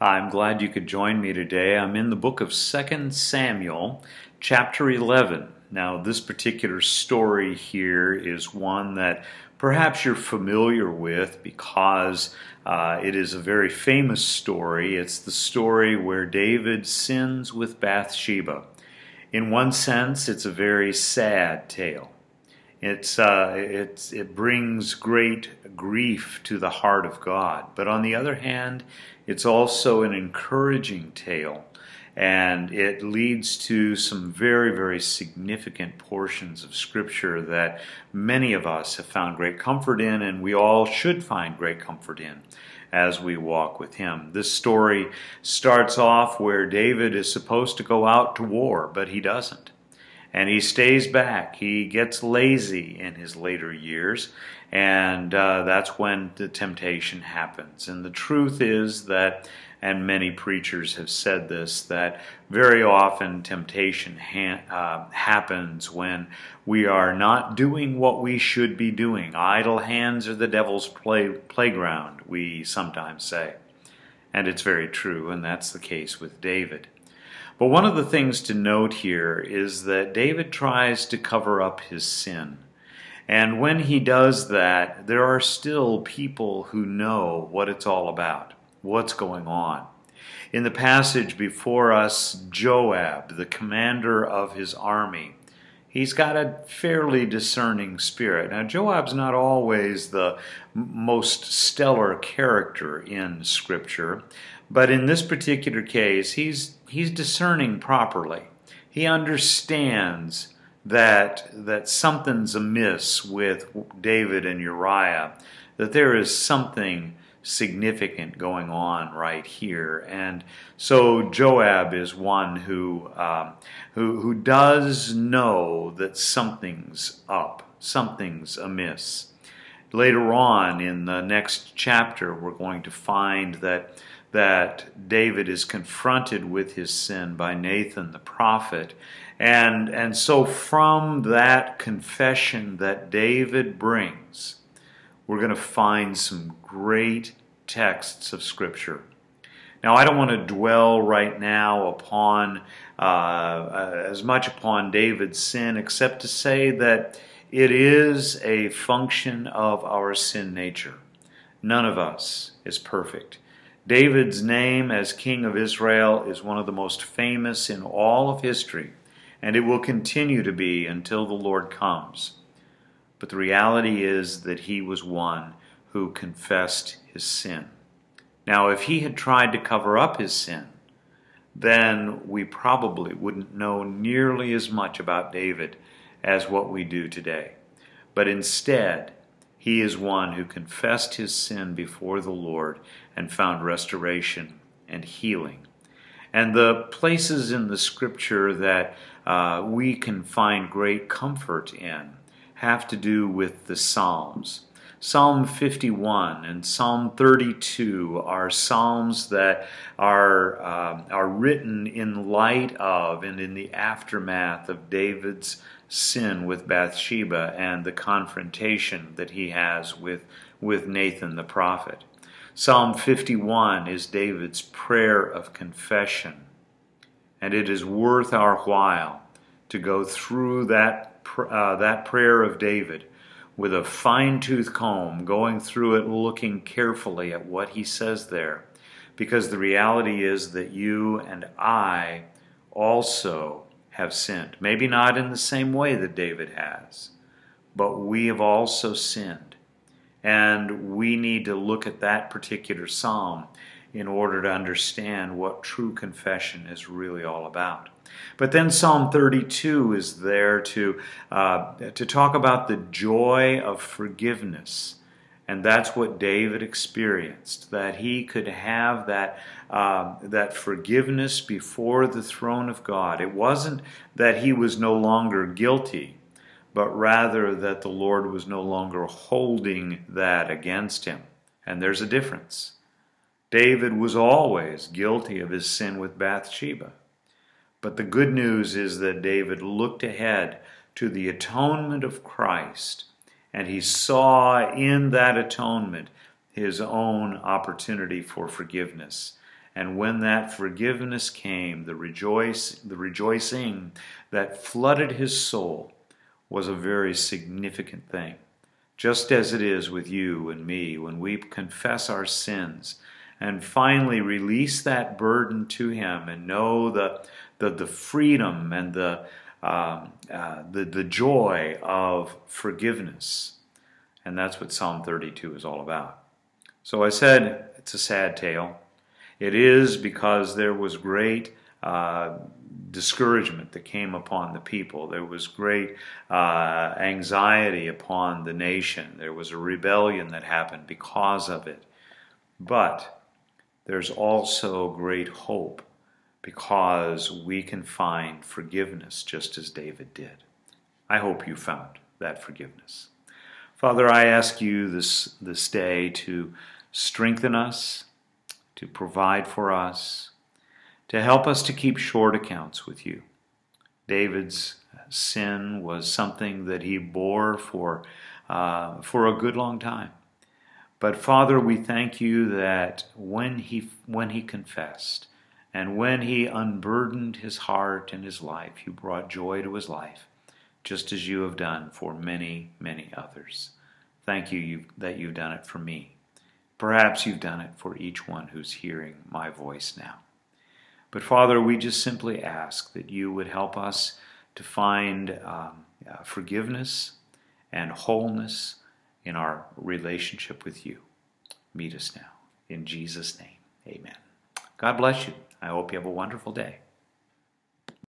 I'm glad you could join me today. I'm in the book of 2 Samuel, chapter 11. Now, this particular story here is one that perhaps you're familiar with because uh, it is a very famous story. It's the story where David sins with Bathsheba. In one sense, it's a very sad tale. It's, uh, it's, it brings great grief to the heart of God. But on the other hand, it's also an encouraging tale, and it leads to some very, very significant portions of Scripture that many of us have found great comfort in, and we all should find great comfort in as we walk with Him. This story starts off where David is supposed to go out to war, but he doesn't and he stays back. He gets lazy in his later years, and uh, that's when the temptation happens. And the truth is that, and many preachers have said this, that very often temptation ha- uh, happens when we are not doing what we should be doing. Idle hands are the devil's play- playground, we sometimes say. And it's very true, and that's the case with David. But one of the things to note here is that David tries to cover up his sin. And when he does that, there are still people who know what it's all about, what's going on. In the passage before us, Joab, the commander of his army, he's got a fairly discerning spirit. Now, Joab's not always the most stellar character in Scripture, but in this particular case, he's, he's discerning properly. He understands that, that something's amiss with David and Uriah, that there is something significant going on right here. And so Joab is one who, um, who, who does know that something's up, something's amiss. Later on in the next chapter, we're going to find that that David is confronted with his sin by Nathan the prophet. And, and so, from that confession that David brings, we're going to find some great texts of Scripture. Now, I don't want to dwell right now upon uh, as much upon David's sin, except to say that it is a function of our sin nature. None of us is perfect. David's name as king of Israel is one of the most famous in all of history, and it will continue to be until the Lord comes. But the reality is that he was one who confessed his sin. Now, if he had tried to cover up his sin, then we probably wouldn't know nearly as much about David as what we do today. But instead, he is one who confessed his sin before the Lord and found restoration and healing. And the places in the scripture that uh, we can find great comfort in have to do with the Psalms. Psalm 51 and Psalm 32 are psalms that are, uh, are written in light of and in the aftermath of David's sin with Bathsheba and the confrontation that he has with, with Nathan the prophet. Psalm 51 is David's prayer of confession, and it is worth our while to go through that, uh, that prayer of David with a fine tooth comb, going through it, looking carefully at what he says there. Because the reality is that you and I also have sinned. Maybe not in the same way that David has, but we have also sinned. And we need to look at that particular psalm in order to understand what true confession is really all about. But then Psalm 32 is there to, uh, to talk about the joy of forgiveness. And that's what David experienced, that he could have that, uh, that forgiveness before the throne of God. It wasn't that he was no longer guilty, but rather that the Lord was no longer holding that against him. And there's a difference. David was always guilty of his sin with Bathsheba. But the good news is that David looked ahead to the atonement of Christ, and he saw in that atonement his own opportunity for forgiveness. And when that forgiveness came, the rejoice the rejoicing that flooded his soul was a very significant thing. Just as it is with you and me when we confess our sins and finally release that burden to him and know the the, the freedom and the um, uh, the, the joy of forgiveness. And that's what Psalm 32 is all about. So I said it's a sad tale. It is because there was great uh, discouragement that came upon the people. There was great uh, anxiety upon the nation. There was a rebellion that happened because of it. But there's also great hope because we can find forgiveness just as David did. I hope you found that forgiveness. Father, I ask you this, this day to strengthen us, to provide for us, to help us to keep short accounts with you. David's sin was something that he bore for, uh, for a good long time. But Father, we thank you that when he, when he confessed, and when he unburdened his heart and his life, you brought joy to his life, just as you have done for many, many others. Thank you that you've done it for me. Perhaps you've done it for each one who's hearing my voice now. But Father, we just simply ask that you would help us to find um, uh, forgiveness and wholeness in our relationship with you. Meet us now. In Jesus' name, amen. God bless you. I hope you have a wonderful day.